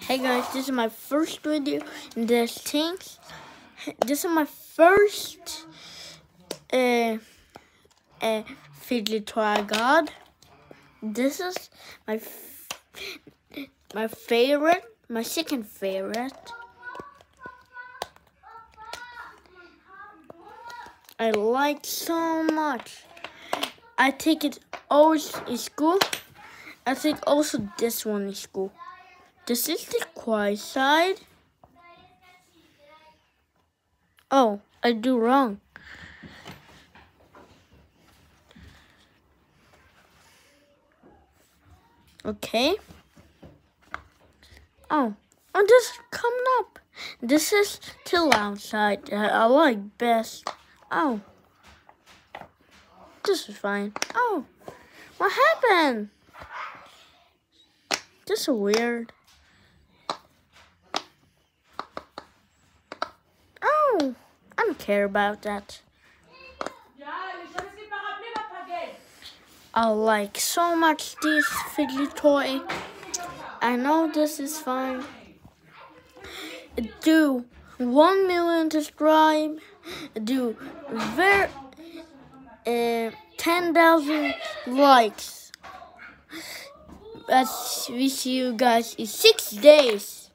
Hey guys, this is my first video in this things. This is my first uh, uh, fiddly toy god. This is my my favorite, my second favorite. I like so much. I take it always in school. I take also this one in school. This is the quiet side. Oh, I do wrong. Okay. Oh, I'm just coming up. This is the loud side that I like best. Oh, this is fine. Oh, what happened? This is weird. Oh, I don't care about that. I like so much this fiddly toy. I know this is fine. Do one million subscribe. Do very uh, ten thousand likes. But we see you guys in six days.